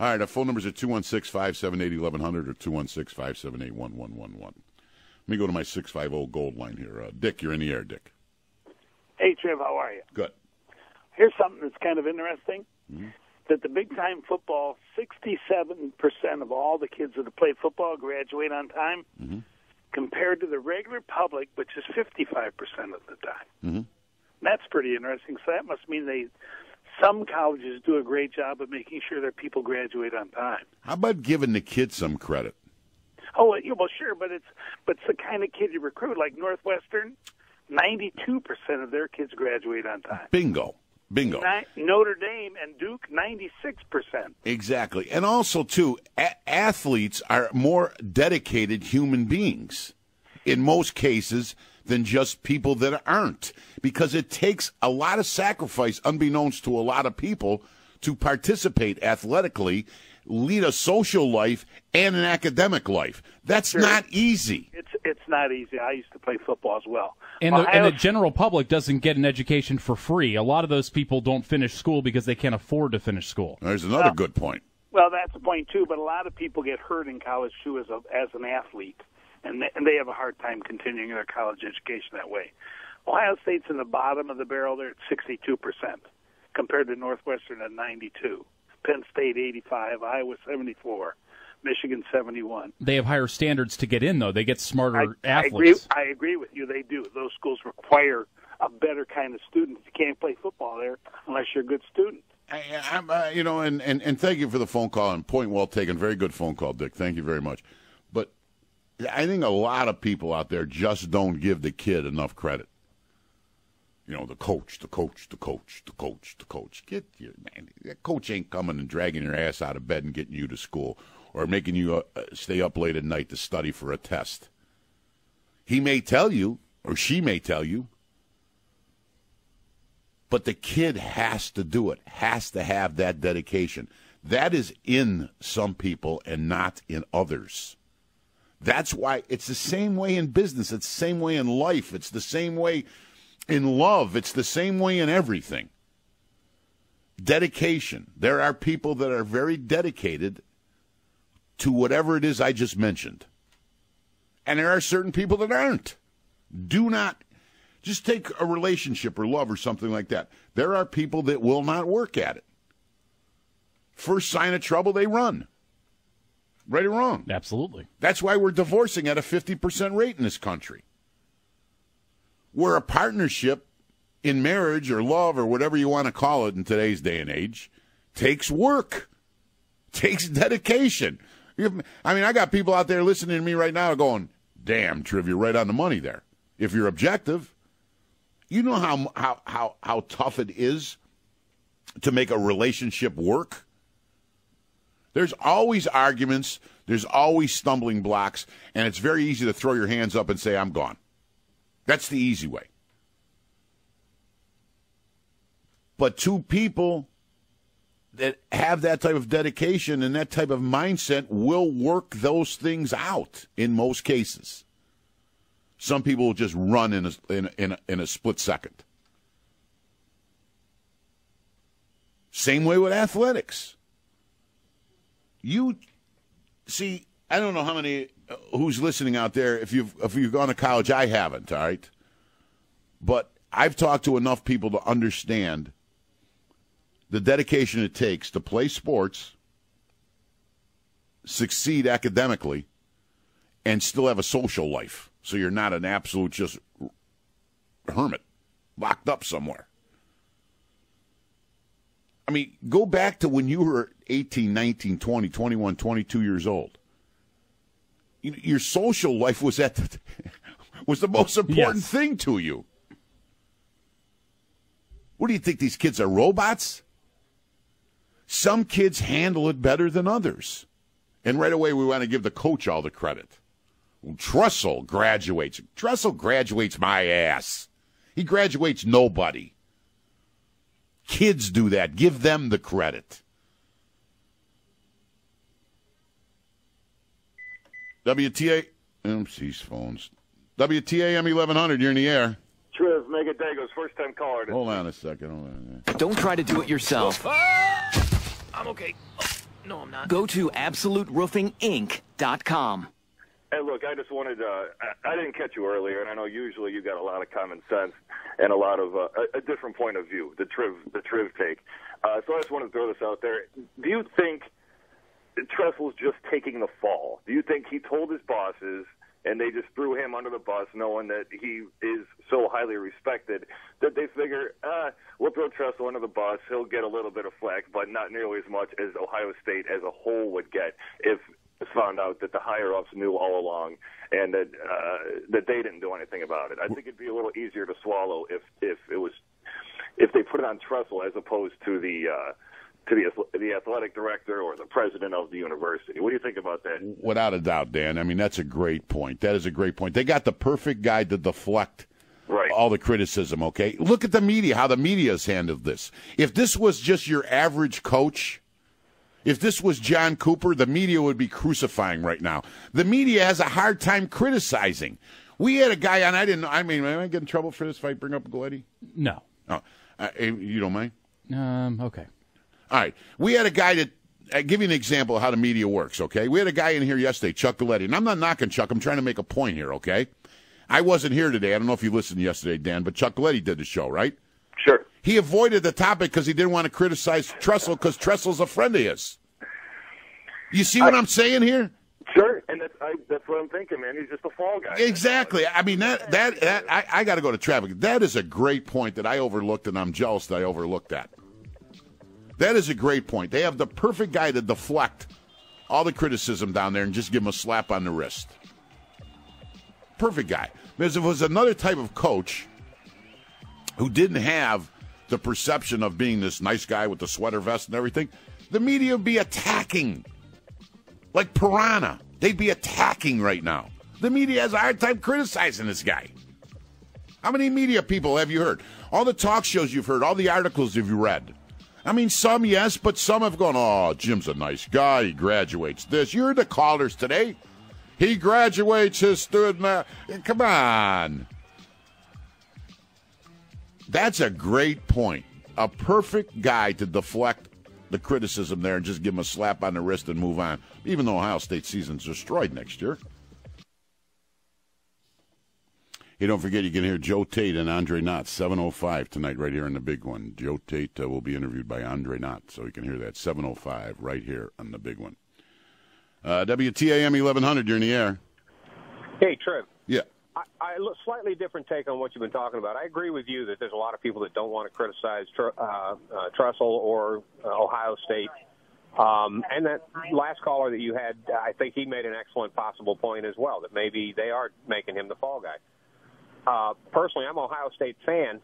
All right, our phone numbers are 216 578 1100 or 216 578 1111. Let me go to my 650 gold line here. Uh, Dick, you're in the air, Dick. Hey, Trev, how are you? Good. Here's something that's kind of interesting. Mm-hmm. That the big time football, 67% of all the kids that play football graduate on time, Mm-hmm. compared to the regular public, which is 55% of the time. Mm-hmm. That's pretty interesting. So that must mean they, some colleges do a great job of making sure their people graduate on time. How about giving the kids some credit? Oh, well, yeah, well, sure, but it's but it's the kind of kid you recruit. Like Northwestern, ninety-two percent of their kids graduate on time. Bingo. Bingo. Ni- Notre Dame and Duke, ninety-six percent. Exactly. And also, too, a- athletes are more dedicated human beings in most cases than just people that aren't because it takes a lot of sacrifice, unbeknownst to a lot of people, to participate athletically, lead a social life, and an academic life. That's not easy. It's it's not easy. I used to play football as well. And the, and the general public doesn't get an education for free. A lot of those people don't finish school because they can't afford to finish school. There's another good point. Well, that's a point too. But a lot of people get hurt in college too as a as an athlete, and they, and they have a hard time continuing their college education that way. Ohio State's in the bottom of the barrel. They're at sixty two percent compared to Northwestern at ninety two. Penn State eighty five, Iowa seventy four, Michigan seventy one. They have higher standards to get in, though. They get smarter I agree. athletes. I agree with you. They do. Those schools require a better kind of student. You can't play football there unless you're a good student. I, I'm, uh, you know, and, and, and thank you for the phone call and point well taken. Very good phone call, Dick. Thank you very much. I think a lot of people out there just don't give the kid enough credit. You know, the coach, the coach, the coach, the coach, the coach. Get your man. That coach ain't coming and dragging your ass out of bed and getting you to school or making you uh, uh, stay up late at night to study for a test. He may tell you, or she may tell you, but the kid has to do it, has to have that dedication. That is in some people and not in others. That's why it's the same way in business, it's the same way in life, it's the same way in love, it's the same way in everything. Dedication. There are people that are very dedicated to whatever it is I just mentioned. And there are certain people that aren't. Do not just take a relationship or love or something like that. There are people that will not work at it. First sign of trouble, they run. Right or wrong? Absolutely. That's why we're divorcing at a 50% rate in this country. Where a partnership in marriage or love or whatever you want to call it in today's day and age takes work, takes dedication. I mean, I got people out there listening to me right now going, damn, Triv, you're right on the money there. If you're objective, you know how, how, how, how tough it is to make a relationship work? There's always arguments, there's always stumbling blocks, and it's very easy to throw your hands up and say, I'm gone. That's the easy way. But two people that have that type of dedication and that type of mindset will work those things out in most cases. Some people will just run in a, in, a- in, a, in a split second. Same way with athletics. You see, I don't know how many uh, who's listening out there. If you've if you've gone to college, I haven't. All right, but I've talked to enough people to understand the dedication it takes to play sports, succeed academically, and still have a social life. So you're not an absolute just hermit locked up somewhere. I mean, go back to when you were 18, 19, 20, 21, 22 years old. Your social life was at the, was the most important Yes. thing to you. What do you think these kids are robots? Some kids handle it better than others. And right away we want to give the coach all the credit. Tressel graduates. Tressel graduates my ass. He graduates nobody. Kids do that. Give them the credit. WTA, MC's phones. WTAM 1100, you're in the air. Triv, Mega Dago's first time caller. Hold on a second. Hold on. Don't try to do it yourself. I'm okay. No, I'm not. Go to AbsoluteRoofingInc.com. Hey, look, I just wanted. Uh, I, I didn't catch you earlier, and I know usually you got a lot of common sense and a lot of uh, a, a different point of view. The triv, the triv take. Uh, so I just wanted to throw this out there. Do you think Tressel's just taking the fall? Do you think he told his bosses and they just threw him under the bus, knowing that he is so highly respected that they figure, uh, we'll throw Tressel under the bus. He'll get a little bit of flack, but not nearly as much as Ohio State as a whole would get if found out that the higher ups knew all along and that uh, that they didn't do anything about it. I think it'd be a little easier to swallow if if it was if they put it on Tressel as opposed to the. Uh, to the the athletic director or the president of the university. What do you think about that? Without a doubt, Dan. I mean, that's a great point. That is a great point. They got the perfect guy to deflect right. all the criticism, okay? Look at the media, how the media has handled this. If this was just your average coach, if this was John Cooper, the media would be crucifying right now. The media has a hard time criticizing. We had a guy on, I didn't I mean, am I getting in trouble for this if I bring up Galeti? No. Oh, uh, you don't mind? Um, okay. All right. We had a guy that, I'll give you an example of how the media works, okay? We had a guy in here yesterday, Chuck Galeti, and I'm not knocking Chuck. I'm trying to make a point here, okay? I wasn't here today. I don't know if you listened yesterday, Dan, but Chuck Galeti did the show, right? Sure. He avoided the topic because he didn't want to criticize Tressel because Tressel's a friend of his. You see what I, am saying here? Sure, and that's I, that's what I'm thinking, man. He's just a fall guy. Exactly. I mean that that, that I, I got to go to traffic. That is a great point that I overlooked, and I'm jealous that I overlooked that. That is a great point. They have the perfect guy to deflect all the criticism down there and just give him a slap on the wrist. Perfect guy. Because if it was another type of coach who didn't have the perception of being this nice guy with the sweater vest and everything, the media would be attacking. Like piranha. They'd be attacking right now. The media has a hard time criticizing this guy. How many media people have you heard? All the talk shows you've heard, all the articles you've read. I mean, some yes, but some have gone, oh, Jim's a nice guy. He graduates this. You're the callers today. He graduates his student. Uh, come on. That's a great point. A perfect guy to deflect the criticism there and just give him a slap on the wrist and move on, even though Ohio State season's destroyed next year. Hey, don't forget you can hear Joe Tate and Andre Knott, 7.05 tonight right here in the big one. Joe Tate uh, will be interviewed by Andre Knott, so you can hear that 7.05 right here on the big one. Uh, WTAM 1100, you're in the air. Hey, Trev. Yeah. I, I slightly different take on what you've been talking about. I agree with you that there's a lot of people that don't want to criticize uh, uh, Tressel or uh, Ohio State. Um, and that last caller that you had, I think he made an excellent possible point as well that maybe they are making him the fall guy. Uh, personally, I'm an Ohio State fan.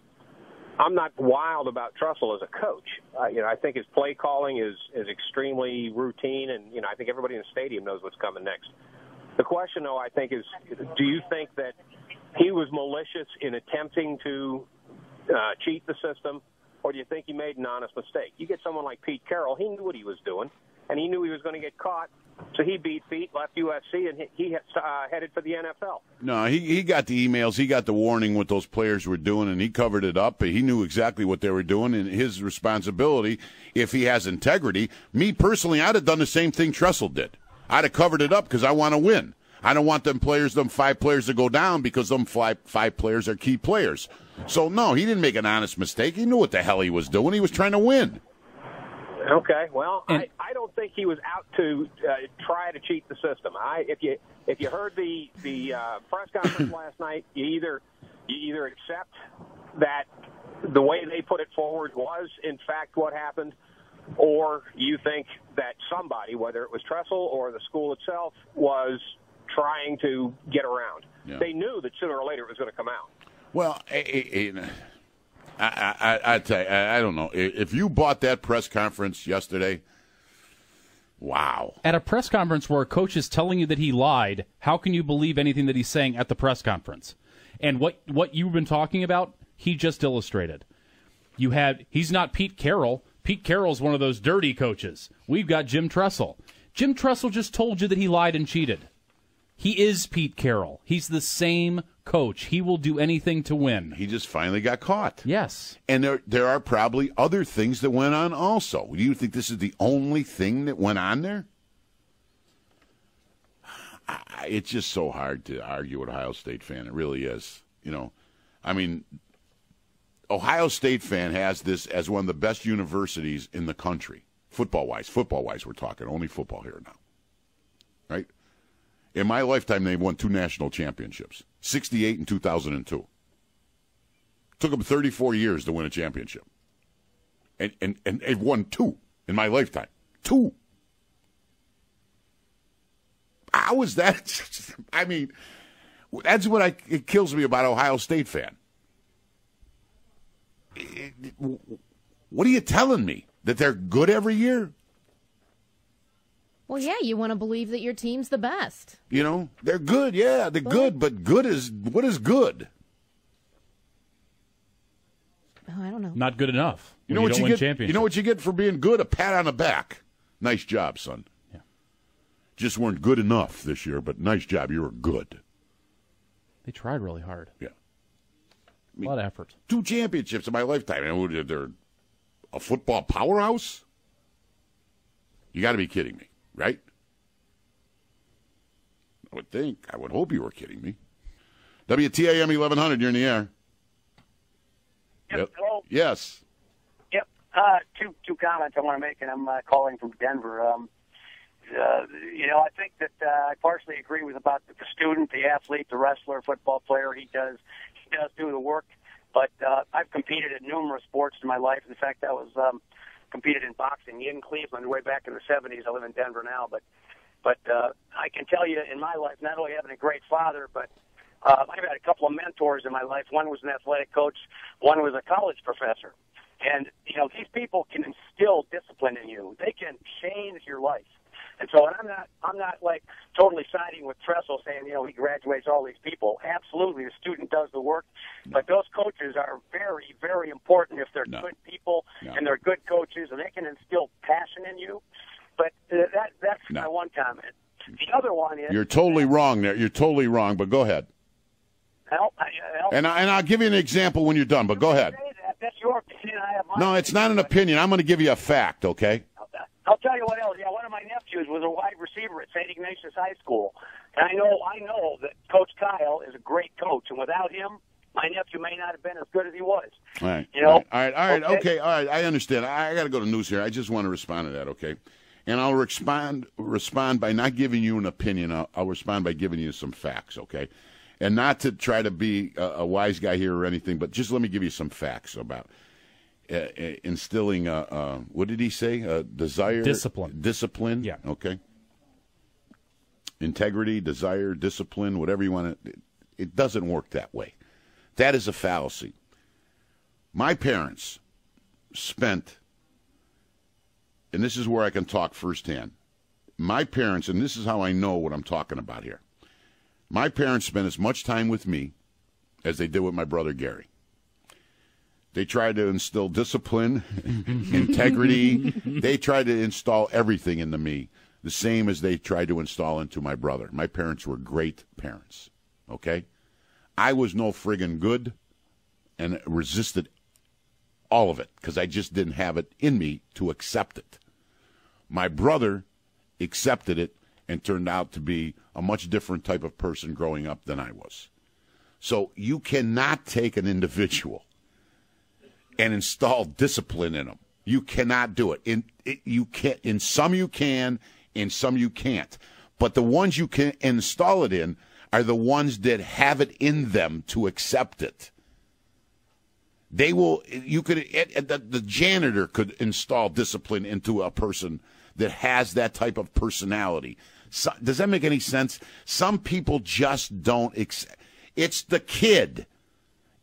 I'm not wild about Tressel as a coach. Uh, you know, I think his play calling is is extremely routine, and you know, I think everybody in the stadium knows what's coming next. The question, though, I think is, do you think that he was malicious in attempting to uh, cheat the system, or do you think he made an honest mistake? You get someone like Pete Carroll; he knew what he was doing, and he knew he was going to get caught, so he beat feet, left USC, and he uh, headed for the NFL. No, he he got the emails, he got the warning what those players were doing, and he covered it up. He knew exactly what they were doing, and his responsibility, if he has integrity. Me personally, I'd have done the same thing Tressel did. I'd have covered it up because I want to win. I don't want them players, them five players, to go down because them five five players are key players. So no, he didn't make an honest mistake. He knew what the hell he was doing. He was trying to win. Okay, well, and, I, I don't think he was out to uh, try to cheat the system. I if you if you heard the the uh, press conference last night, you either you either accept that the way they put it forward was in fact what happened, or you think that somebody, whether it was Tressel or the school itself, was trying to get around. Yeah. They knew that sooner or later it was going to come out. Well, I, I, I tell you, I, I don't know. If you bought that press conference yesterday, wow. At a press conference where a coach is telling you that he lied, how can you believe anything that he's saying at the press conference? And what what you've been talking about, he just illustrated. You had he's not Pete Carroll. Pete Carroll's one of those dirty coaches. We've got Jim Tressel. Jim Tressel just told you that he lied and cheated. He is Pete Carroll. He's the same coach. He will do anything to win. He just finally got caught. Yes. And there, there are probably other things that went on also. Do you think this is the only thing that went on there? I- It's just so hard to argue with Ohio State fan. It really is. You know, I mean, Ohio State fan has this as one of the best universities in the country, football wise. Football wise, we're talking only football here now? In my lifetime, they've won two national championships, '68 and 2002. Took them 34 years to win a championship, and and and they've won two in my lifetime. Two. How is that? I mean, that's what I, it kills me about Ohio State fan. What are you telling me? That they're good every year? Well, yeah, you want to believe that your team's the best. You know, they're good. Yeah, they're good, but good is what is good? Oh, I don't know. Not good enough. You know when what don't you win get? championships. You know what you get for being good? A pat on the back. Nice job, son. Yeah. Just weren't good enough this year, but nice job. You were good. They tried really hard. Yeah. A lot of effort. Two championships in my lifetime. And they're a football powerhouse? You got to be kidding me, right? I would think. I would hope you were kidding me. WTAM 1100, you're in the air. Yep. Hello. Yes. Yep. Uh, two two comments I want to make, and I'm uh, calling from Denver. Um, uh, you know, I think that uh, I partially agree with about the student, the athlete, the wrestler, football player. He does he does do the work, but uh, I've competed in numerous sports in my life. In fact, I was um, competed in boxing in Cleveland way back in the 70s. I live in Denver now, but but uh, I can tell you in my life, not only having a great father, but uh, I've had a couple of mentors in my life. One was an athletic coach. One was a college professor. And you know, these people can instill discipline in you. They can change your life. And so, and I'm not, I'm not like totally siding with Tressel saying, you know, he graduates all these people. Absolutely, the student does the work, but those coaches are very, very important if they're No. good people No. and they're good coaches, and they can instill passion in you. But uh, that, that's No. my one comment. The other one is You're totally wrong there. You're totally wrong, but go ahead. help, help, And, I, and I'll give you an example when you're done, but go ahead. That. That's your opinion. I have. No, it's not an opinion. I'm going to give you a fact, okay? I'll tell you what else. Yeah, one of my nephews was a wide receiver at St. Ignatius High School, and I know I know that Coach Kyle is a great coach, and without him, my nephew may not have been as good as he was. All right. You know? All right. All right. Okay. Okay. All right. I understand. I, I got to go to news here. I just want to respond to that. Okay. And I'll respond respond by not giving you an opinion. I'll, I'll respond by giving you some facts. Okay. And not to try to be a, a wise guy here or anything, but just let me give you some facts about instilling. Uh, uh, what did he say? Uh, desire, Discipline. discipline. Yeah. Okay. Integrity, desire, discipline, whatever you want to. It, it doesn't work that way. That is a fallacy. My parents spent, and this is where I can talk firsthand. My parents, and this is how I know what I'm talking about here. My parents spent as much time with me as they did with my brother Gary. They tried to instill discipline, integrity. They tried to install everything into me, the same as they tried to install into my brother. My parents were great parents. Okay? I was no friggin' good and resisted all of it because I just didn't have it in me to accept it. My brother accepted it and turned out to be a much different type of person growing up than I was. So you cannot take an individual and install discipline in them. You cannot do it. In it, you can in some you can, in some you can't. But the ones you can install it in are the ones that have it in them to accept it. They will. You could. It, it- the, the janitor could install discipline into a person that has that type of personality. So, does that make any sense? Some people just don't. Ex- it's the kid.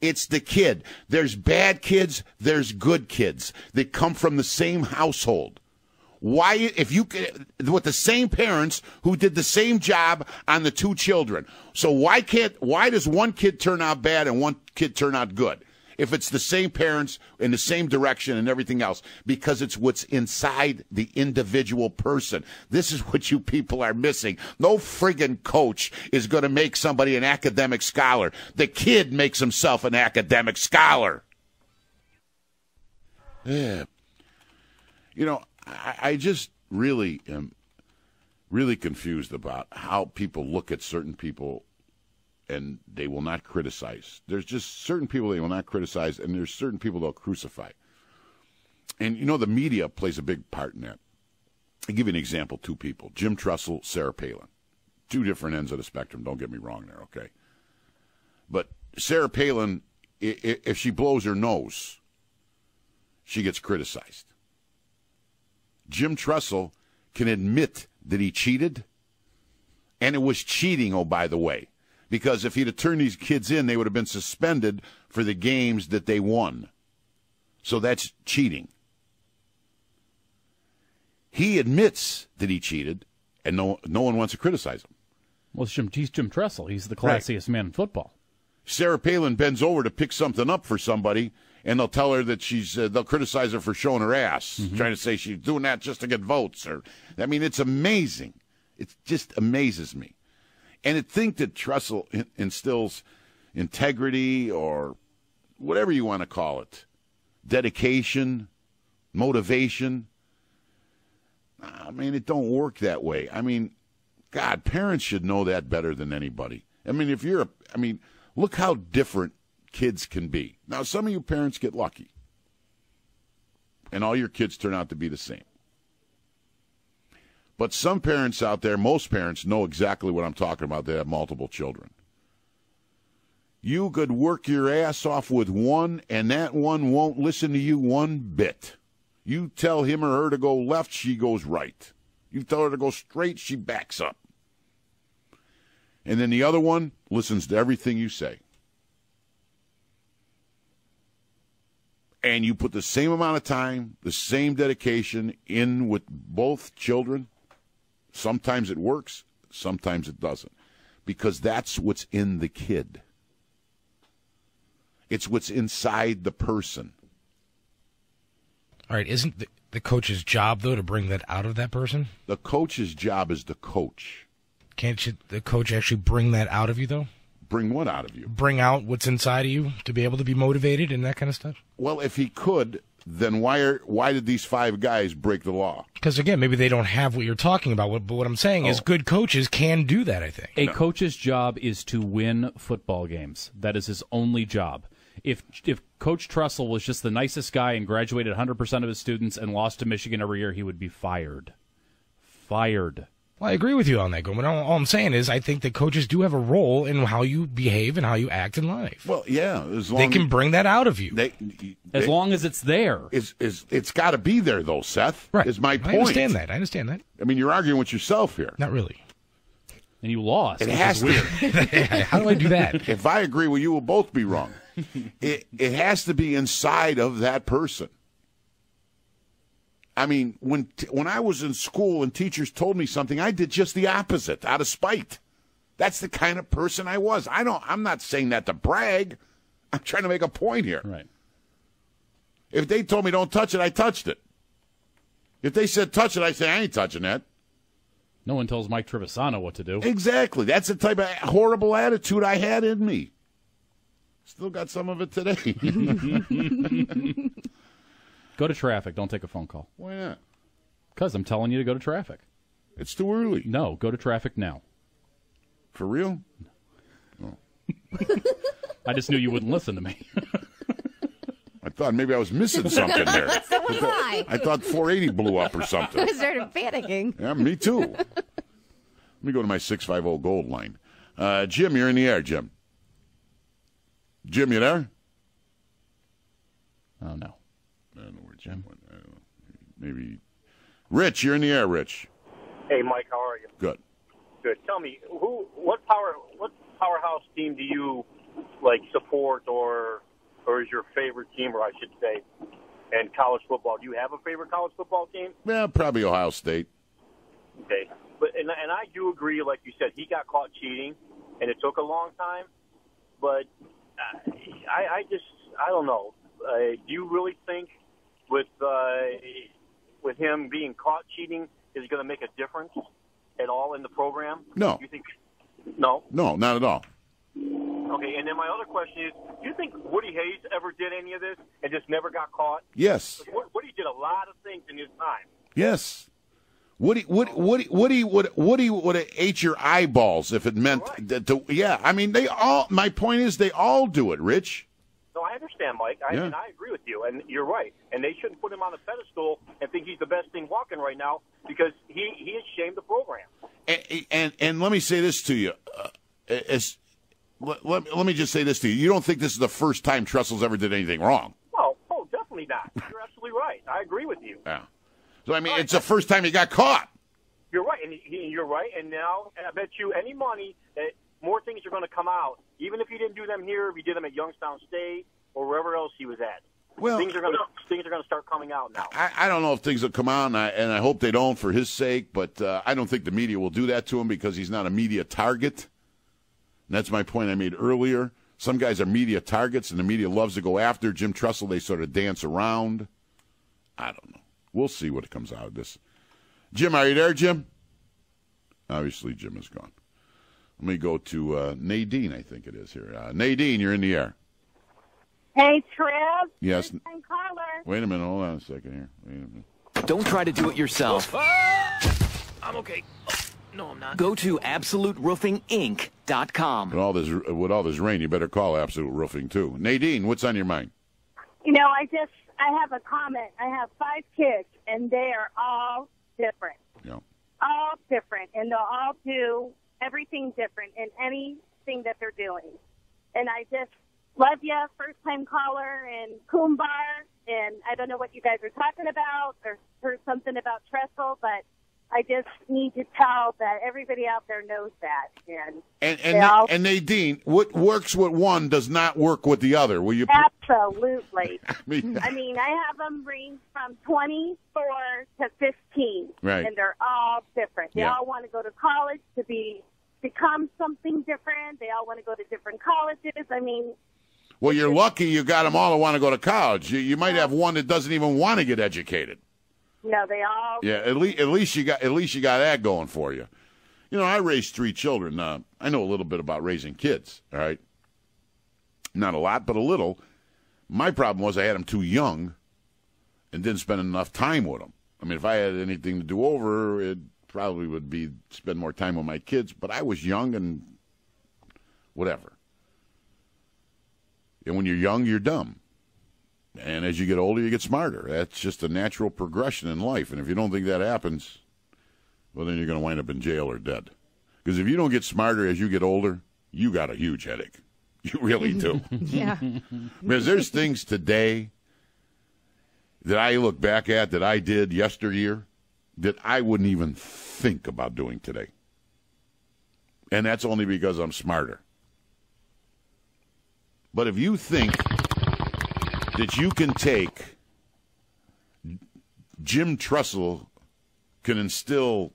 It's the kid. There's bad kids. There's good kids. They come from the same household. Why, if you with the same parents who did the same job on the two children. So why can't, why does one kid turn out bad and one kid turn out good? If it's the same parents in the same direction and everything else because it's what's inside the individual person. This is what you people are missing. No friggin' coach is going to make somebody an academic scholar. The kid makes himself an academic scholar. Yeah. You know, I, I just really am really confused about how people look at certain people and they will not criticize. There's just certain people they will not criticize, and there's certain people they'll crucify. And you know, the media plays a big part in that. I'll give you an example two people Jim Tressel, Sarah Palin. Two different ends of the spectrum, don't get me wrong there, okay? But Sarah Palin, if she blows her nose, she gets criticized. Jim Tressel can admit that he cheated, and it was cheating, oh, by the way because if he'd have turned these kids in, they would have been suspended for the games that they won. So that's cheating. He admits that he cheated, and no, no one wants to criticize him. Well, Jim, he's Jim Tressel. He's the classiest right. man in football. Sarah Palin bends over to pick something up for somebody, and they'll tell her that she's uh, they'll criticize her for showing her ass, mm-hmm. trying to say she's doing that just to get votes. Or I mean, it's amazing. It just amazes me. And to think that Tressel instills integrity or whatever you want to call it, dedication, motivation. I mean, it don't work that way. I mean, God, parents should know that better than anybody. I mean, if you're a, I mean, look how different kids can be. Now, some of you parents get lucky, and all your kids turn out to be the same. But some parents out there, most parents, know exactly what I'm talking about. They have multiple children. You could work your ass off with one, and that one won't listen to you one bit. You tell him or her to go left, she goes right. You tell her to go straight, she backs up. And then the other one listens to everything you say. And you put the same amount of time, the same dedication in with both children, Sometimes it works, sometimes it doesn't. Because that's what's in the kid. It's what's inside the person. All right, isn't the, the coach's job though to bring that out of that person? The coach's job is the coach. Can't you, the coach actually bring that out of you though? Bring what out of you? Bring out what's inside of you to be able to be motivated and that kind of stuff. Well, if he could, then why are why did these five guys break the law? Because again, maybe they don't have what you're talking about. But what I'm saying oh. is, good coaches can do that. I think a no. coach's job is to win football games. That is his only job. If if Coach Tressel was just the nicest guy and graduated 100 percent of his students and lost to Michigan every year, he would be fired. Fired. Well, I agree with you on that, Goldman. All, all, I'm saying is, I think that coaches do have a role in how you behave and how you act in life. Well, yeah, as long they can bring that out of you. They, they, as long as it's there. Is is it's got to be there though, Seth? Right. Is my point. I understand that. I understand that. I mean, you're arguing with yourself here. Not really. And you lost. It has to. how do I do that? If I agree with you, we'll both be wrong. it it has to be inside of that person. I mean, when when I was in school and teachers told me something, I did just the opposite out of spite. That's the kind of person I was. I don't. I'm not saying that to brag. I'm trying to make a point here. Right. If they told me don't touch it, I touched it. If they said touch it, I say I ain't touching that. No one tells Mike Trivisonno what to do. Exactly. That's the type of horrible attitude I had in me. Still got some of it today. Go to traffic. Don't take a phone call. Why not? Because I'm telling you to go to traffic. It's too early. No, go to traffic now. For real? Oh. I just knew you wouldn't listen to me. I thought maybe I was missing something there. so was I. I thought 480 blew up or something. I started panicking. Yeah, me too. Let me go to my 650 gold line. Uh, Jim, you're in the air, Jim. Jim, you there? Oh, no. Jim? Maybe. Rich, you're in the air, Rich. Hey, Mike, how are you? Good. Good. Tell me, who, what power, what powerhouse team do you like support, or, or is your favorite team, or I should say, in college football? Do you have a favorite college football team? Yeah, probably Ohio State. Okay, but and and I do agree, like you said, he got caught cheating, and it took a long time. But uh, I, I just I don't know. Uh, do you really think with uh, with him being caught cheating is going to make a difference at all in the program? No. You think? No. No, not at all. Okay. And then my other question is: Do you think Woody Hayes ever did any of this and just never got caught? Yes. Woody did a lot of things in his time. Yes. Woody, Woody, Woody, Woody would Woody would have ate your eyeballs if it meant that. To, yeah, I mean, they all. My point is, they all do it. Rich. No, I understand, Mike, I, Yeah. and I agree with you, and you're right. And they shouldn't put him on a pedestal and think he's the best thing walking right now because he he has shamed the program. And and, and let me say this to you, uh, as let, let, let me just say this to you. You don't think this is the first time Tressel's ever did anything wrong? No, oh, definitely not. You're absolutely right. I agree with you. Yeah. So I mean, it's the first time he got caught. You're right, and he, you're right. And now, I bet you any money more things are going to come out, even if he didn't do them here, if he did them at Youngstown State or wherever else he was at. Well- things are going to things are going to start coming out now. I, I don't know if things will come out, and I, and I hope they don't for his sake. But uh, I don't think the media will do that to him because he's not a media target. And that's my point I made earlier. Some guys are media targets, and the media loves to go after Jim Tressel. They sort of dance around. I don't know. We'll see what comes out of this. Jim, are you there, Jim? Obviously, Jim is gone. Let me go to uh, Nadine. I think it is here. Uh, Nadine, you're in the air. Hey, Trev. Yes. First time. Wait a minute. Hold on a second here. Wait a minute. Don't try to do it yourself. I'm okay. No, I'm not. Go to absoluteroofinginc.com. With all this, with all this rain, you better call Absolute Roofing too. Nadine, what's on your mind? You know, I just I have a comment. I have five kids, and they are all different. Yeah. All different, and they'll all do everything different in anything that they're doing. And I just love you, first time caller, and Coombar. And I don't know what you guys are talking about, or heard something about Tressel, but I just need to tell that everybody out there knows that. And And they and, all and Nadine, what works with one does not work with the other. Will you? Absolutely. mean- I mean, I have them range from 24 to 15. Right. And they're all different. They Yeah. all want to go to college to be become something different. They all want to go to different colleges. I mean, Well, you're lucky you got them all to want to go to college. You, you might have one that doesn't even want to get educated. no, they all. Yeah, at least at least you got at least you got that going for you. You know, I raised three children. Uh, I know a little bit about raising kids. All right, not a lot, but a little. My problem was I had them too young, and didn't spend enough time with them. I mean, if I had anything to do over, it probably would be spend more time with my kids. But I was young and whatever. And when you're young, you're dumb. And as you get older, you get smarter. That's just a natural progression in life. And if you don't think that happens, well, then you're going to wind up in jail or dead. Because if you don't get smarter as you get older, you got a huge headache. You really do. Yeah. Because there's things today that I look back at that I did yesteryear that I wouldn't even think about doing today. And that's only because I'm smarter. But if you think that you can take Jim Tressel can instill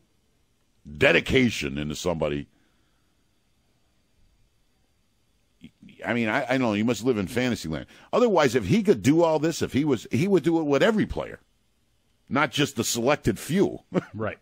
dedication into somebody. I mean, I, I know you must live in fantasy land. Otherwise, if he could do all this, if he was, he would do it with every player, not just the selected few. right.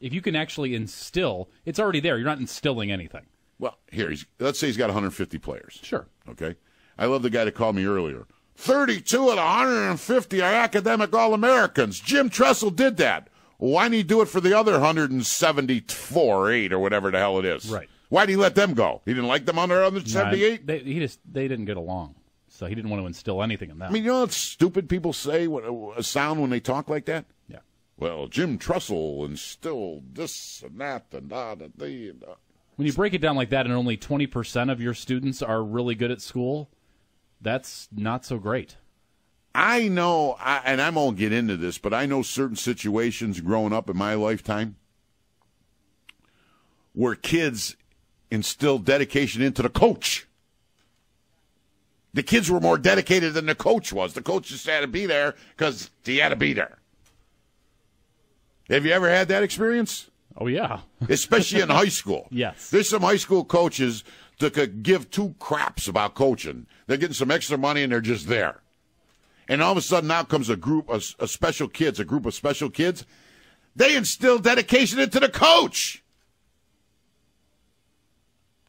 If you can actually instill, it's already there. You're not instilling anything. Well, here he's. Let's say he's got 150 players. Sure. Okay. I love the guy that called me earlier. 32 of the 150 are academic All Americans. Jim Tressel did that. Why didn't he do it for the other 174, 8, or whatever the hell it is? Right. Why did he let them go? He didn't like them under Nah, 178? they, he just they didn't get along, so he didn't want to instill anything in them. I mean, you know what stupid people say, what uh, sound when they talk like that? Yeah. Well, Jim Tressel instilled this and that and da da da. and da. when you break it down like that, and only twenty percent of your students are really good at school, that's not so great. I know, I, and I won't get into this, but I know certain situations growing up in my lifetime where kids instilled dedication into the coach. The kids were more dedicated than the coach was. The coach just had to be there because he had to be there. Have you ever had that experience? Oh yeah, especially in high school. Yes. There's some high school coaches that could give two craps about coaching. They're getting some extra money and they're just there. And all of a sudden, now comes a group of a special kids, a group of special kids. They instill dedication into the coach.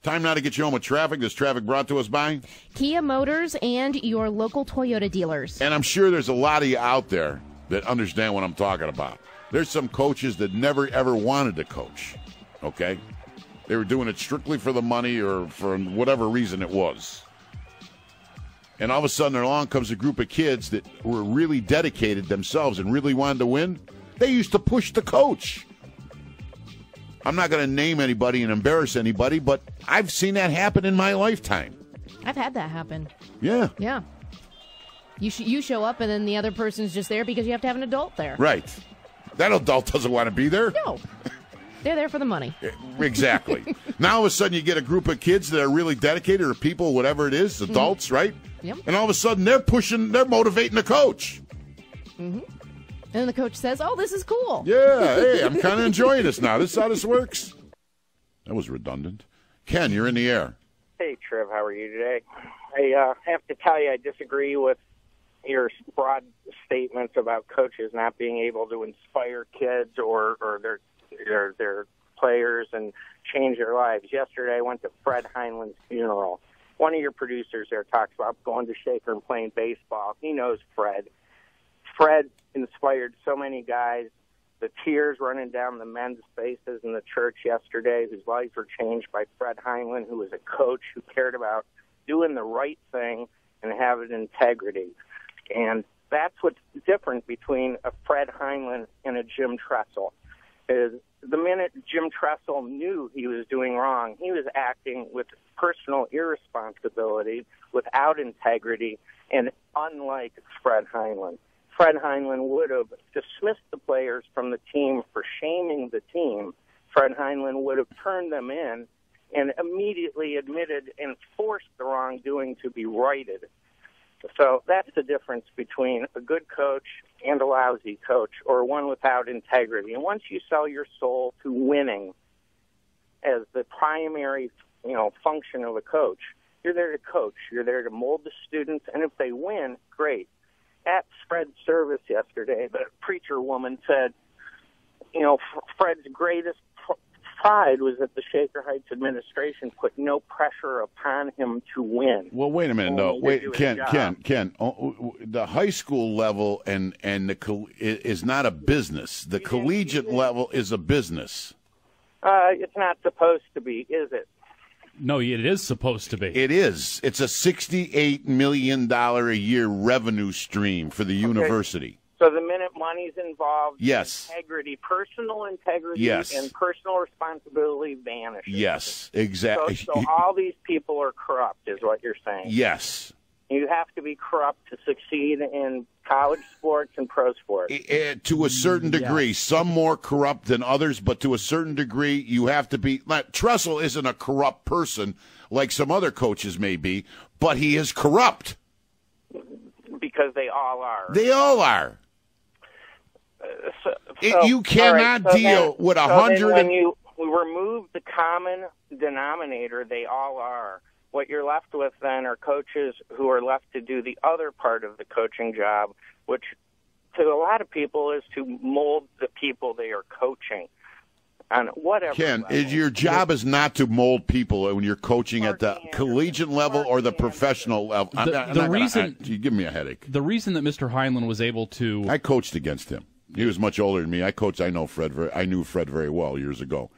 Time now to get you home with traffic. This traffic brought to us by. Kia Motors and your local Toyota dealers. And I'm sure there's a lot of you out there that understand what I'm talking about. There's some coaches that never ever wanted to coach. Okay? They were doing it strictly for the money or for whatever reason it was. And all of a sudden, along comes a group of kids that were really dedicated themselves and really wanted to win. They used to push the coach. I'm not going to name anybody and embarrass anybody, but I've seen that happen in my lifetime. I've had that happen. Yeah. Yeah. You sh- you show up and then the other person's just there because you have to have an adult there. Right. That adult doesn't want to be there. No. They're there for the money. Exactly. now all of a sudden you get a group of kids that are really dedicated or people, whatever it is, adults, right? Yep. And all of a sudden they're pushing, they're motivating the coach. hmm And the coach says, "Oh, this is cool." Yeah, hey, I'm kind of enjoying this now. This is how this works. That was redundant. Ken, you're in the air. Hey, Trev, how are you today? I uh, have to tell you, I disagree with your broad statements about coaches not being able to inspire kids or, or their, their their players and change their lives. Yesterday, I went to Fred Heinlen's funeral. One of your producers there talks about going to Shaker and playing baseball. He knows Fred. Fred inspired so many guys. The tears running down the men's faces in the church yesterday, whose lives were changed by Fred Heinlen, who was a coach who cared about doing the right thing and having integrity. And that's what's different between a Fred Heinlen and a Jim Tressel. Is the minute Jim Tressel knew he was doing wrong, he was acting with personal irresponsibility, without integrity, and unlike Fred Heinlen. Fred Heinlen would have dismissed the players from the team for shaming the team. Fred Heinlen would have turned them in and immediately admitted and forced the wrongdoing to be righted. So that's the difference between a good coach and a lousy coach, or one without integrity. And once you sell your soul to winning as the primary, you know, function of a coach, you're there to coach. You're there to mold the students, and if they win, great. At Fred's service yesterday, the preacher woman said, you know, Fred's greatest pride was that the Shaker Heights administration put no pressure upon him to win. Well, wait a minute. No, wait, Ken. Ken, Ken. oh, oh, The high school level and and the is not a business. The collegiate level is a business. Uh, it's not supposed to be, is it? No, it is supposed to be. It is. It's a sixty-eight million dollar a year revenue stream for the university. So the minute money's involved, Yes. integrity, personal integrity, Yes. and personal responsibility vanishes. Yes, So, exactly. so all these people are corrupt, is what you're saying. yes. You have to be corrupt to succeed in college sports and pro sports. Eh, to a certain degree, some more corrupt than others, but to a certain degree, you have to be. Like, Tressel isn't a corrupt person like some other coaches may be, but he is corrupt. because they all are. They all are. So, It- you cannot right, so deal then- with a so hundred When and- you remove the common denominator, they all are. What you're left with then are coaches who are left to do the other part of the coaching job, which to a lot of people is to mold the people they are coaching on whatever. Ken, level. is your job is not to mold people when you're coaching at the collegiate level or the professional level. I'm The- not- I'm the not gonna- reason- I- you give me a headache. The reason that Mr. Heinlen was able to I coached against him. He was much older than me. I coached. I know Fred. Very, I knew Fred very well years ago.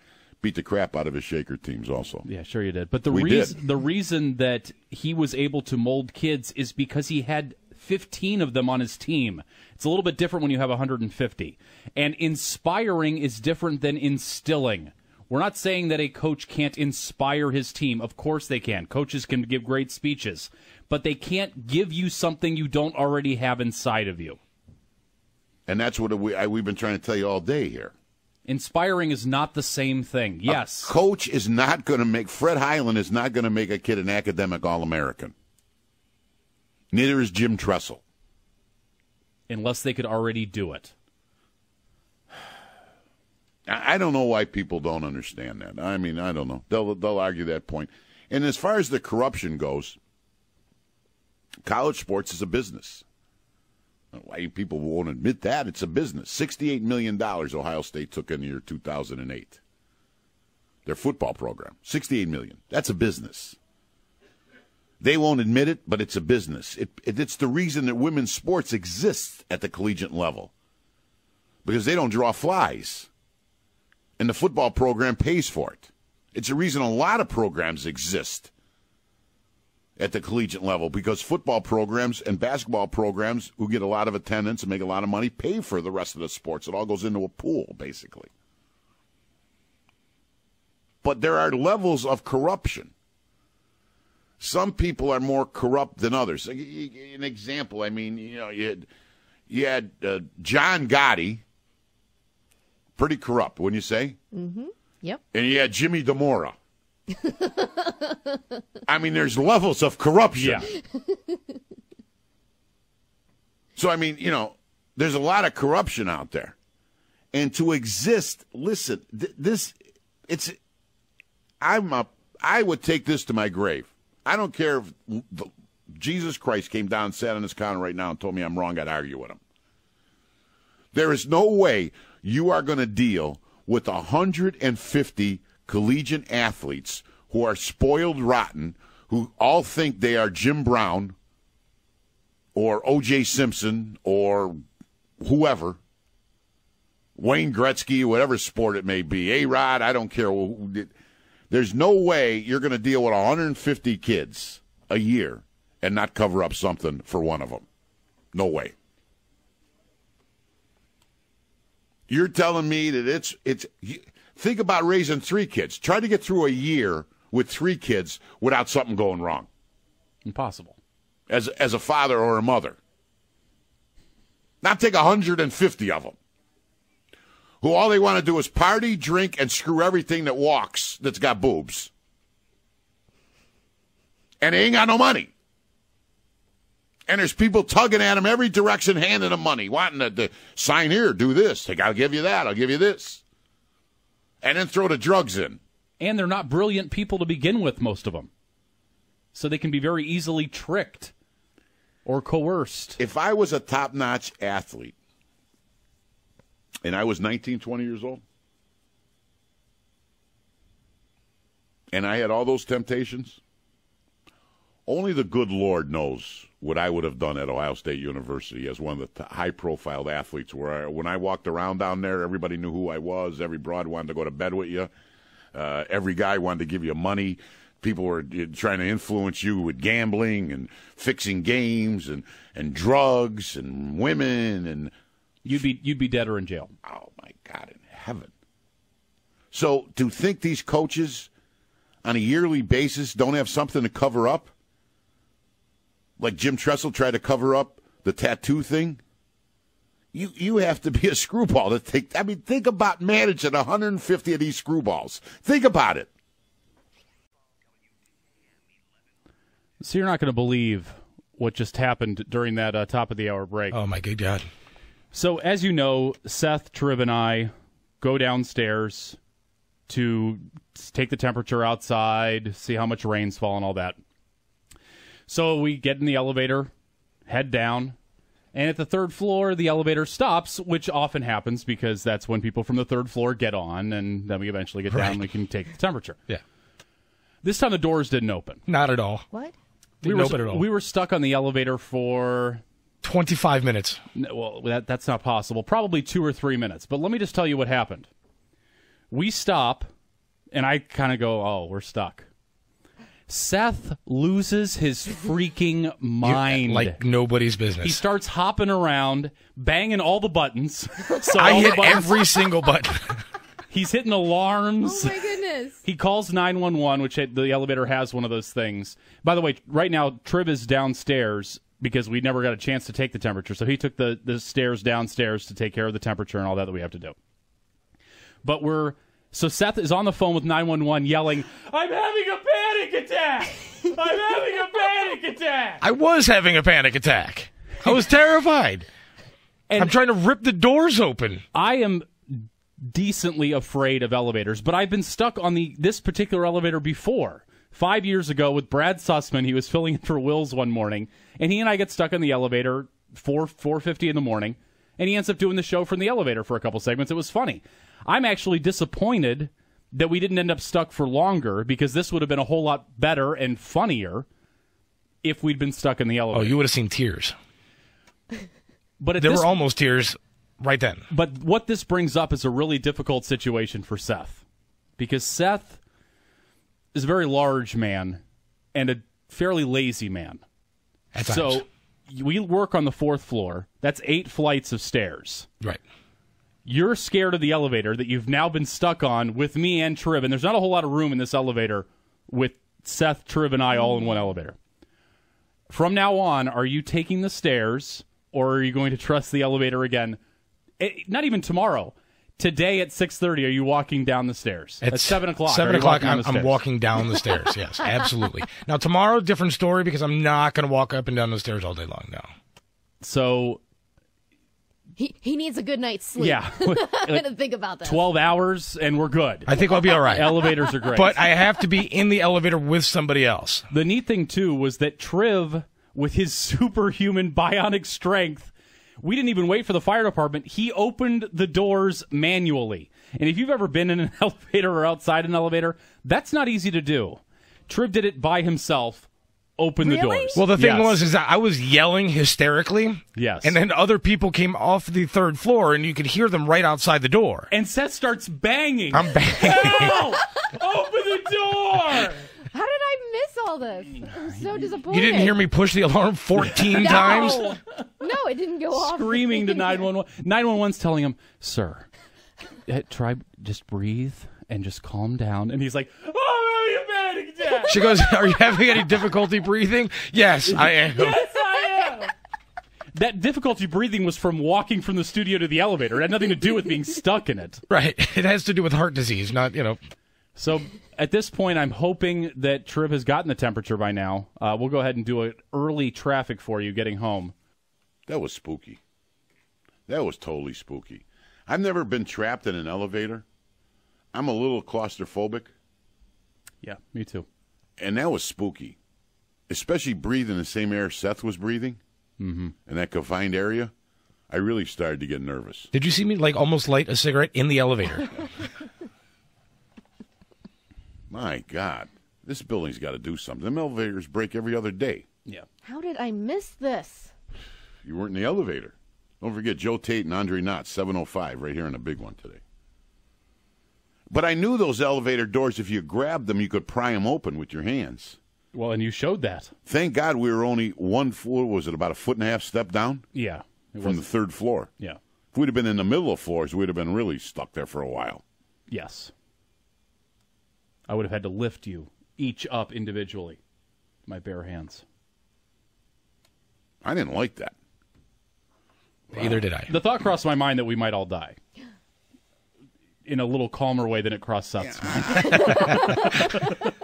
Beat the crap out of his shaker teams also. Yeah, sure you did. But the We reason the reason that he was able to mold kids is because he had 15 of them on his team. It's a little bit different when you have 150. And inspiring is different than instilling. We're not saying that a coach can't inspire his team. Of course they can. Coaches can give great speeches, but they can't give you something you don't already have inside of you. And that's what we, I, we've been trying to tell you all day here. Inspiring is not the same thing. Yes. Coach is not going to make Fred Heinlen is not going to make a kid an academic All American. Neither is Jim Tressel. Unless they could already do it. I I don't know why people don't understand that. I mean, I don't know. They'll they'll argue that point. And as far as the corruption goes, college sports is a business. Why people won't admit that? It's a business. $68 million Ohio State took in the year 2008. Their football program. 68 million. That's a business. They won't admit it, but it's a business. It, it, it's the reason that women's sports exists at the collegiate level because they don't draw flies. And the football program pays for it. It's the reason a lot of programs exist at the collegiate level because football programs and basketball programs who get a lot of attendance and make a lot of money pay for the rest of the sports. It all goes into a pool, basically. But there are levels of corruption. Some people are more corrupt than others. An example, I mean, you know, you had, you had uh, John Gotti, pretty corrupt, wouldn't you say? Mm-hmm. Yep. And you had Jimmy Dimora. I mean, there's levels of corruption. Yeah. So, I mean, you know, there's a lot of corruption out there. And to exist, listen, th- this, it's, I'm a, I would take this to my grave. I don't care if the, Jesus Christ came down sat on his counter right now and told me I'm wrong, I'd argue with him. There is no way you are going to deal with 150 collegiate athletes who are spoiled rotten, who all think they are Jim Brown or O.J. Simpson or whoever, Wayne Gretzky, whatever sport it may be, A Rod, I don't care. There's no way you're going to deal with 150 kids a year and not cover up something for one of them. No way. You're telling me that it's it's think about raising three kids. Try to get through a year with three kids without something going wrong. Impossible. As as a father or a mother. Not take 150 of them. Who all they want to do is party, drink, and screw everything that walks that's got boobs. And they ain't got no money. And there's people tugging at them every direction, handing them money, wanting to, to sign here, do this. Like, I'll give you that, I'll give you this. And then throw the drugs in. And they're not brilliant people to begin with, most of them. So they can be very easily tricked or coerced. If I was a top notch athlete and I was 19, 20 years old, and I had all those temptations, only the good Lord knows what I would have done at Ohio State University as one of the high profile athletes. Where I, when I walked around down there, everybody knew who I was. Every broad wanted to go to bed with you. Uh, every guy wanted to give you money. People were uh, trying to influence you with gambling and fixing games and, and drugs and women and you'd be you'd be dead or in jail. Oh my God in heaven! So to think these coaches on a yearly basis don't have something to cover up, like Jim Tressel tried to cover up the tattoo thing. You you have to be a screwball to take. I mean, think about managing 150 of these screwballs. Think about it. So you're not going to believe what just happened during that uh, top of the hour break. Oh my good God! So as you know, Seth Triv and I go downstairs to take the temperature outside, see how much rain's falling, all that. So we get in the elevator, head down, and at the third floor, the elevator stops, which often happens because that's when people from the third floor get on, and then we eventually get down and we can take the temperature. Yeah. This time the doors didn't open. Not at all. What? Didn't we were, open at all. We were stuck on the elevator for 25 minutes. no, well, that, that's not possible. Probably two or three minutes. But let me just tell you what happened. We stop, and I kind of go, "Oh, we're stuck." Seth loses his freaking You- mind. like nobody's business. he starts hopping around, banging all the buttons. So I hit buttons- every single button. He's hitting alarms. Oh my goodness. He calls 911, which the elevator has one of those things. By the way, right now, Triv is downstairs because we never got a chance to take the temperature. So he took the, the stairs downstairs to take care of the temperature and all that that we have to do. But we're. So Seth is on the phone with 911 yelling, I'm having a panic attack! I'm having a panic attack! I was having a panic attack. I was terrified. I'm trying to rip the doors open. I am decently afraid of elevators, but I've been stuck on the this particular elevator before. five years ago with Brad Sussman. He was filling in for Wills one morning, and he and I get stuck in the elevator four four fifty in the morning, and he ends up doing the show from the elevator for a couple segments. It was funny. I'm actually disappointed that we didn't end up stuck for longer because this would have been a whole lot better and funnier if we'd been stuck in the elevator. Oh, you would have seen tears. but There were almost tears right then. But what this brings up is a really difficult situation for Seth because Seth is a very large man and a fairly lazy man. At so. We work on the fourth floor. That's eight flights of stairs. Right. You're scared of the elevator that you've now been stuck on with me and Triv, and there's not a whole lot of room in this elevator with Seth, Triv, and I all in one elevator. From now on, are you taking the stairs or are you going to trust the elevator again? Eh, not even tomorrow. Today at six thirty, are you walking down the stairs? At, seven o'clock. Seven o'clock. walking I'm, I'm walking down the stairs. Yes, absolutely. Now tomorrow, different story because I'm not going to walk up and down the stairs all day long. now. So He he needs a good night's sleep. Yeah. I'm gonna think about that. twelve hours and we're good. I think I'll be all right. Elevators are great, But I have to be in the elevator with somebody else. The neat thing too was that Triv, with his superhuman bionic strength, we didn't even wait for the fire department. He opened the doors manually. And if you've ever been in an elevator or outside an elevator, that's not easy to do. Triv did it by himself. Open the doors. Well, the thing Yes. was, is that I was yelling hysterically. Yes. And then other people came off the third floor, and you could hear them right outside the door. And Seth starts banging. I'm banging. Help! Open the door! How did I miss all this? I'm so disappointed. You didn't hear me push the alarm 14 No. times? No, it didn't go off. Screaming to 911. 911's telling him, Sir, eh, try, just breathe and just calm down. And he's like, Oh, you panic attack. She goes, Are you having any difficulty breathing? Yes, I am. Yes, I am. That difficulty breathing was from walking from the studio to the elevator. It had nothing to do with being stuck in it. Right. It has to do with heart disease, not, you know. So at this point, I'm hoping that Triv has gotten the temperature by now. Uh, we'll go ahead and do an early traffic for you getting home. That was spooky. That was totally spooky. I've never been trapped in an elevator. I'm a little claustrophobic, Yeah, me too. and that was spooky. Especially breathing the same air Seth was breathing mm-hmm. in that confined area. I really started to get nervous. Did you see me, like, almost light a cigarette in the elevator? My God, this building's got to do something. Them elevators break every other day. Yeah. How did I miss this? You weren't in the elevator. Don't forget Joe Tait and Andre Knott, 705, right here in a big one today. But I knew those elevator doors, if you grabbed them, you could pry them open with your hands. Well, and you showed that. Thank God we were only one floor, was it about a foot and a half step down? Yeah. it From the third floor. Yeah. If we'd have been in the middle of floors, we'd have been really stuck there for a while. Yes. I would have had to lift you each up individually. My bare hands. I didn't like that. Either did I. The thought crossed my mind that we might all die. In a little calmer way than it crossed Seth's mind.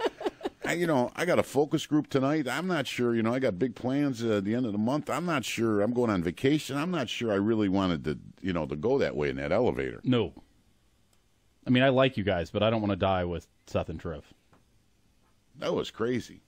I, you know, I got a focus group tonight. I'm not sure. You know, I got big plans uh, at the end of the month. I'm not sure. I'm going on vacation. I'm not sure. I really wanted to, you know, to go that way in that elevator. No. I mean, I like you guys, but I don't want to die with Seth and Trev. That was crazy.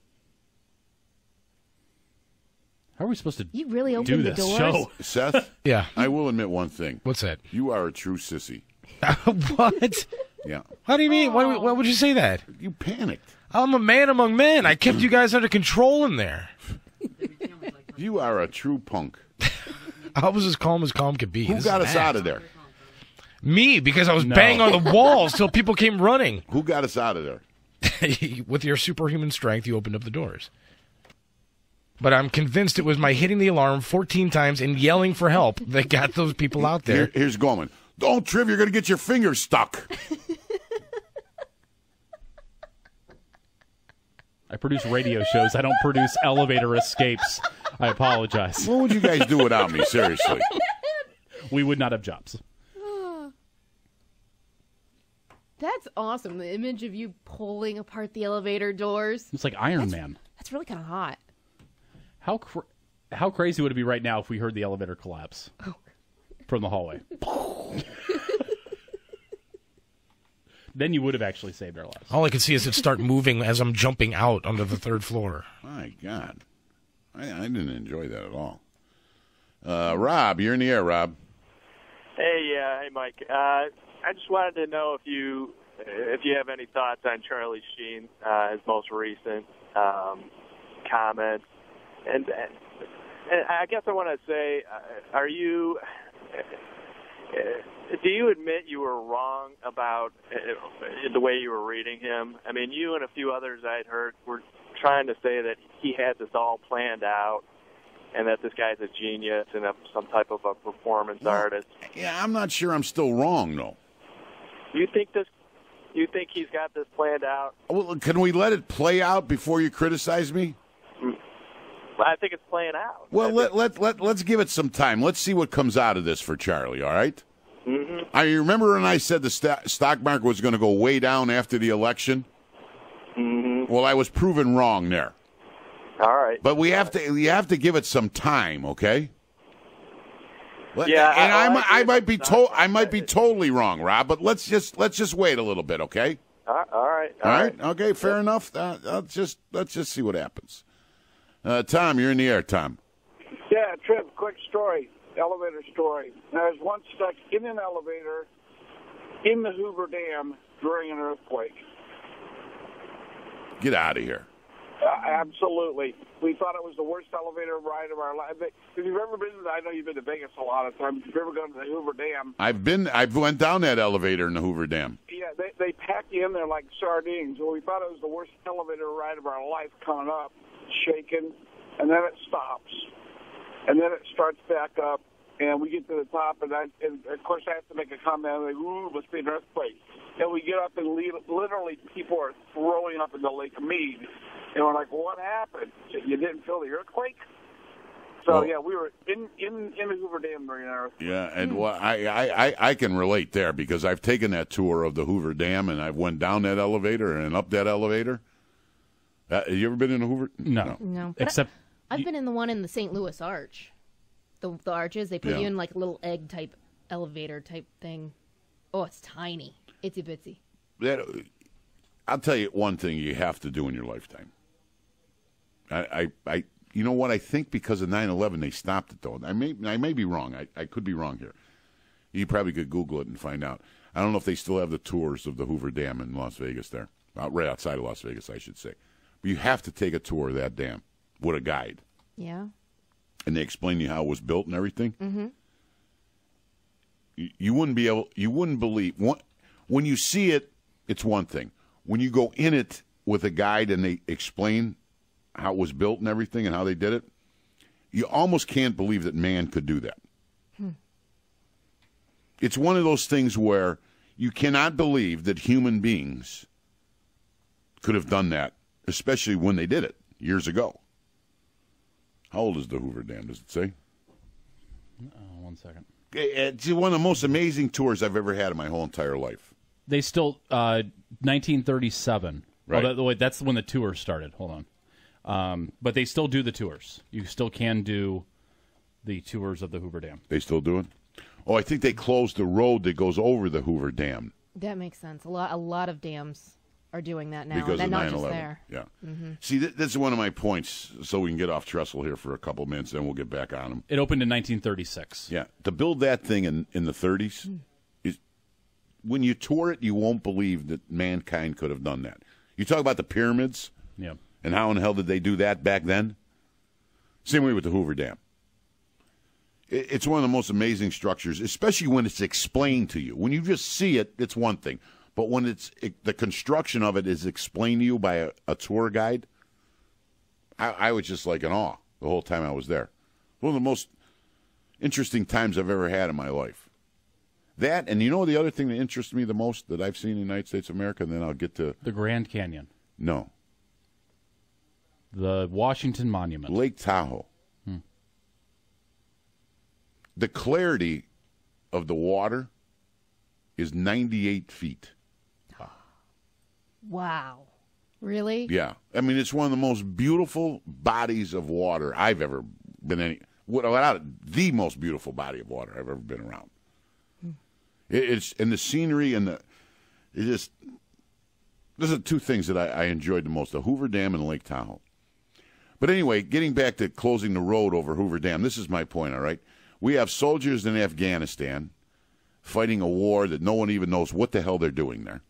How are we supposed to You really do opened the this doors? show? Seth. Yeah. I will admit one thing. What's that? You are a true sissy. what? Yeah. How do you mean? Why, why would you say that? You panicked. I'm a man among men. I kept you guys under control in there. You are a true punk. I was as calm as calm could be. Who This got us bad. out of there? Me, because I was No. banging on the walls till people came running. Who got us out of there? With your superhuman strength, you opened up the doors. But I'm convinced it was my hitting the alarm 14 times and yelling for help that got those people out there. Here- here's Goldman. Don't, Triv. You're going to get your fingers stuck. I produce radio shows. I don't produce elevator escapes. I apologize. What would you guys do without me? Seriously. We would not have jobs. That's awesome. The image of you pulling apart the elevator doors. It's like Iron Man. That's really kind of hot. How cr- how crazy would it be right now if we heard the elevator collapse from the hallway? then you would have actually saved our lives. All I can see is it start moving as I'm jumping out onto the third floor. My God, I, I didn't enjoy that at all. Uh, Rob, you're in the air, Rob. Hey, yeah, hey, Mike. Uh, I just wanted to know if you if you have any thoughts on Charlie Sheen, uh, his most recent um, comments, and, and I guess I want to say, uh, are you? Uh, do you admit you were wrong about uh, the way you were reading him? I mean, you and a few others I'd heard were trying to say that he had this all planned out and that this guy's a genius and a, some type of a performance artist. Yeah, I'm not sure I'm still wrong though. You think this? You think he's got this planned out? Well, can we let it play out before you criticize me? I think it's playing out. Well, let let let let's give it some time. Let's see what comes out of this for Charlie. All right? Mm-hmm. I remember when I said the st- stock market was going to go way down after the election. Mm-hmm. Well, I was proven wrong there. All right. But we have to we have to give it some time, okay? Let- Yeah, and I, I mi- I might be the to- I might be totally wrong, Rob. But let's just let's just wait a little bit, okay? Uh, all right. All right. Okay. Fair enough. Uh, I'll just let's just see what happens. Uh, Tom, you're in the air. Tom. Yeah, Trip, quick story, elevator story. I was once stuck in an elevator in the Hoover Dam during an earthquake. Get out of here. Uh, absolutely. We thought it was the worst elevator ride of our life. If you've ever been, to, I know you've been to Vegas a lot of times. If you've ever gone to the Hoover Dam, I've been I've went down that elevator in the Hoover Dam. yeah, they they pack you in there like sardines. Well, we thought it was the worst elevator ride of our life coming up, shaking, and then it stops, and then it starts back up, and we get to the top, and, I, and of course I have to make a comment. Like, ooh, must be an earthquake. And we get up, and le- literally people are throwing up in the Lake Mead, and we're like, what happened? You didn't feel the earthquake? So Well- yeah, we were in in in the Hoover Dam during an earthquake. Yeah, and what I, I, I, I can relate there because I've taken that tour of the Hoover Dam and I've went down that elevator and up that elevator. Uh, have you ever been in a Hoover? No. No. But Except I, have been in the one in the St. Louis Arch. The the arches they put Yeah. you in like a little egg type elevator type thing. Oh, it's tiny, itsy bitsy. that I'll tell you one thing you have to do in your lifetime. I, I, I you know what? I think because of 9-11, they stopped it though. I may, I may be wrong. I, I could be wrong here. You probably could Google it and find out. I don't know if they still have the tours of the Hoover Dam in Las Vegas there, out right outside of Las Vegas, I should say. But you have to take a tour of that dam with a guide, Yeah. and they explain to you how it was built and everything. Mm-hmm. you, you wouldn't be able you wouldn't believe when, when you see it it's one thing when you go in it with a guide and they explain how it was built and everything and how they did it you almost can't believe that man could do that Hmm. it's one of those things where you cannot believe that human beings could have done that especially when they did it years ago how old is the hoover dam does it say Uh, one second. it's one of the most amazing tours I've ever had in my whole entire life. They still uh, 1937. Right. Oh, that, wait, that's when the tour started. Hold on. Um, but they still do the tours. You still can do the tours of the Hoover Dam. They still do it? Oh, I think they closed the road that goes over the Hoover Dam That makes sense. A lot a lot of dams are doing that now, because and of not 9 just 11. there. Yeah. Mhm. See, th- this is one of my points, so we can get off Tressel here for a couple minutes, then we'll get back on them. It opened in 1936. Yeah. To build that thing in, in the 30s, is when you tour it, you won't believe that mankind could have done that. You talk about the pyramids Yeah. And how in the hell did they do that back then? Same way with the Hoover Dam. It's one of the most amazing structures, especially when it's explained to you. When you just see it, it's one thing. But when it's it, the construction of it is explained to you by a, a tour guide, I, I was just like in awe the whole time I was there. One of the most interesting times I've ever had in my life. That, and you know the other thing that interests me the most that I've seen in the United States of America, and then I'll get to The Grand Canyon. no The Washington Monument. Lake Tahoe. Hmm. The clarity of the water is 98 feet. Wow. Really? Yeah. I mean, it's one of the most beautiful bodies of water I've ever been any. Without the most beautiful body of water I've ever been around. Hmm. It, it's and the scenery and the It just those are two things that I, I enjoyed the most: the Hoover Dam and Lake Tahoe. But anyway, getting back to closing the road over Hoover Dam, this is my point. All right, we have soldiers in Afghanistan fighting a war that no one even knows what the hell they're doing there.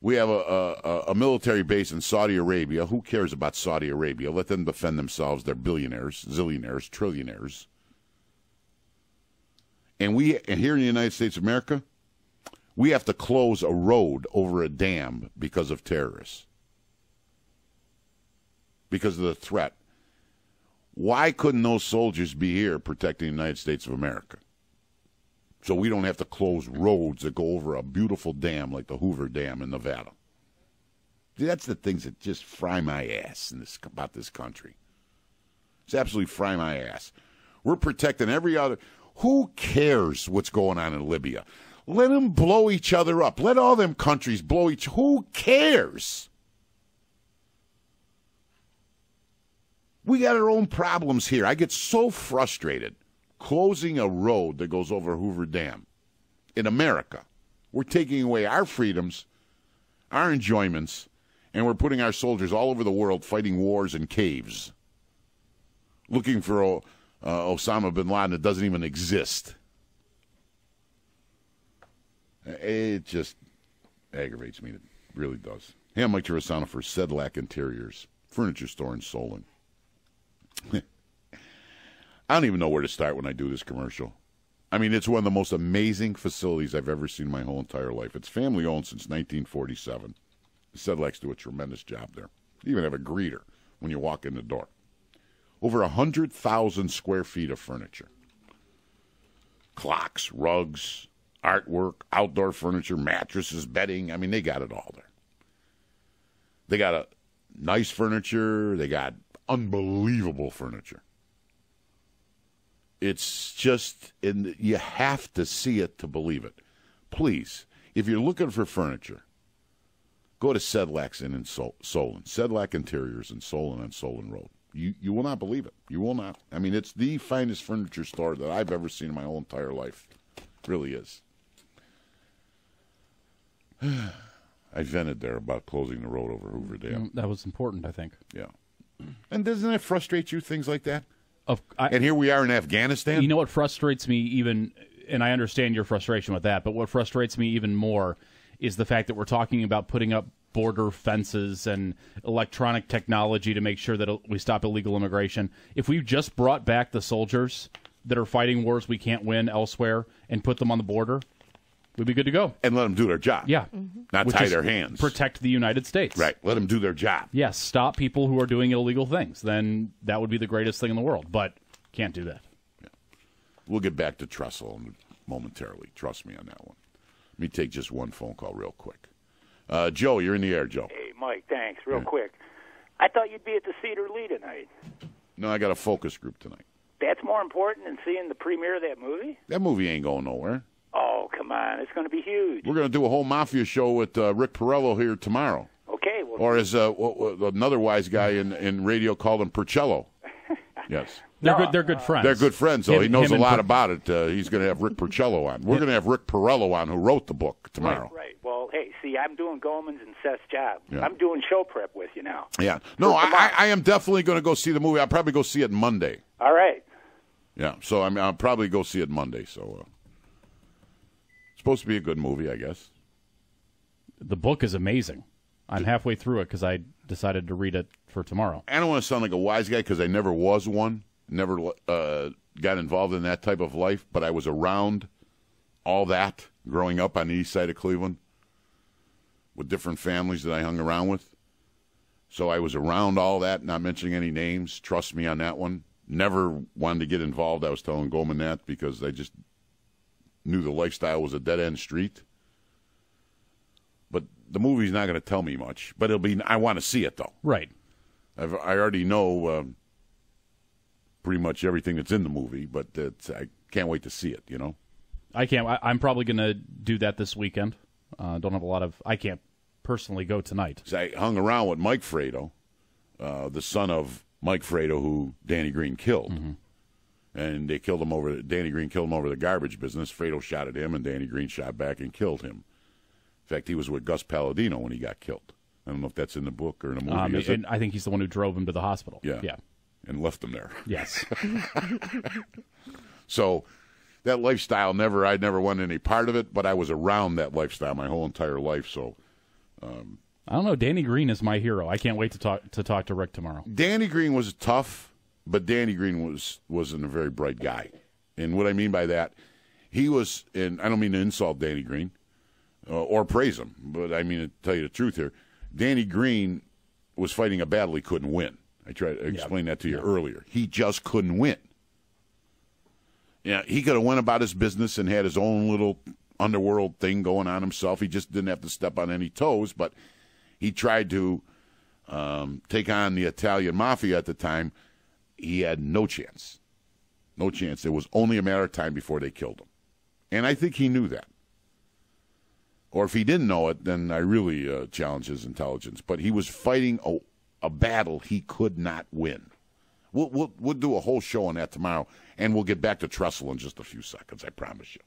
We have a, a, a military base in Saudi Arabia. Who cares about Saudi Arabia? Let them defend themselves. They're billionaires, zillionaires, trillionaires. And we, and here in the United States of America, we have to close a road over a dam because of terrorists, because of the threat. Why couldn't those soldiers be here protecting the United States of America? So we don't have to close roads that go over a beautiful dam like the Hoover Dam in Nevada. That's the things that just fry my ass in this, about this country. It's absolutely fry my ass. We're protecting every other. Who cares what's going on in Libya? Let them blow each other up. Let all them countries blow each. Who cares? We got our own problems here. I get so frustrated closing a road that goes over Hoover Dam in America. We're taking away our freedoms, our enjoyments, and we're putting our soldiers all over the world fighting wars in caves, looking for uh, Osama bin Laden that doesn't even exist. It just aggravates me. It really does. Hey, I'm Mike Trivisonno for Sedlak Interiors, furniture store in Solon. I don't even know where to start when I do this commercial. I mean, it's one of the most amazing facilities I've ever seen my whole entire life. It's family owned since 1947. The Sedlaks do a tremendous job there. You even have a greeter when you walk in the door. Over 100,000 square feet of furniture clocks, rugs, artwork, outdoor furniture, mattresses, bedding. I mean, they got it all there. They got a nice furniture, they got unbelievable furniture. It's just, and you have to see it to believe it. Please, if you're looking for furniture, go to Sedlak's Inn in Sol- Solon. Sedlak Interiors in Solon on Solon Road. You you will not believe it. You will not. I mean, it's the finest furniture store that I've ever seen in my whole entire life. It really is. I vented there about closing the road over Hoover Dam. Mm, That was important, I think. Yeah. And doesn't that frustrate you? Things like that. Of, I, and here we are in Afghanistan. You know what frustrates me even, and I understand your frustration with that, but what frustrates me even more is the fact that we're talking about putting up border fences and electronic technology to make sure that we stop illegal immigration. If we just brought back the soldiers that are fighting wars we can't win elsewhere and put them on the border, we'd be good to go. And let them do their job. Yeah. Not Which tie their hands. Protect the United States. Right. Let them do their job. Yes, stop people who are doing illegal things. Then that would be the greatest thing in the world. But can't do that. We'll get back to Tressel momentarily. Trust me on that one. Let me take just one phone call real quick. Uh, Joe, you're in the air, Joe. Hey, Mike, thanks. Real Yeah. quick. I thought you'd be at the Cedar Lee tonight. No, I got a focus group tonight. That's more important than seeing the premiere of that movie? That movie ain't going nowhere. Oh, come on. It's going to be huge. We're going to do a whole mafia show with uh, Rick Porrello here tomorrow. Okay, well, Or as uh, w- w- another wise guy in, in radio called him Percello. Yes. They're good. They're good friends. They're good friends, so Him- he knows a lot Per- about it. Uh, he's going to have Rick Percello on. We're going to have Rick Porrello on, who wrote the book tomorrow. Right, right. Well, hey, see, I'm doing Goldman's and Seth's job. Yeah. I'm doing show prep with you now. Yeah. No, I, I, I am definitely going to go see the movie. I'll probably go see it Monday. All right. Yeah. So I mean, I'll probably go see it Monday. So uh, it's supposed to be a good movie, I guess. The book is amazing. I'm halfway through it because I decided to read it for tomorrow. I don't want to sound like a wise guy because I never was one. Never uh, got involved in that type of life, but I was around all that growing up on the east side of Cleveland with different families that I hung around with. So I was around all that, not mentioning any names. Trust me on that one. Never wanted to get involved. I was telling Goldman that because I just knew the lifestyle was a dead end street. But the movie's not going to tell me much. But it'll be. I want to see it though. Right. I've, I already know um, pretty much everything that's in the movie, but I can't wait to see it. You know. I can't. I, I'm probably going to do that this weekend. Uh, don't have a lot of. I can't personally go tonight. I hung around with Mike Frato, uh, the son of Mike Frato, who Danny Greene killed. And they killed him over. Danny Greene killed him over the garbage business. Frato shot at him, and Danny Greene shot back and killed him. In fact, he was with Gus Palladino when he got killed. I don't know if that's in the book or in a movie. Um, and? I think he's the one who drove him to the hospital. Yeah. Yeah. And left him there. Yes. So that lifestyle never I never wanted any part of it, but I was around that lifestyle my whole entire life. So um, I don't know. Danny Greene is my hero. I can't wait to talk to talk to Rick tomorrow. Danny Greene was tough, but Danny Greene was wasn't a very bright guy. And what I mean by that, he was, and I don't mean to insult Danny Greene uh, or praise him, but I mean to tell you the truth here. Danny Greene was fighting a battle he couldn't win. I tried to explain that to you earlier. He just couldn't win. Yeah, he could have went about his business and had his own little underworld thing going on himself. He just didn't have to step on any toes, but he tried to um, take on the Italian mafia at the time. He had no chance. No chance. It was only a matter of time before they killed him. And I think he knew that. Or if he didn't know it, then I really uh, challenge his intelligence. But he was fighting a, a battle he could not win. We'll, we'll, we'll do a whole show on that tomorrow, and we'll get back to Tressel in just a few seconds, I promise you.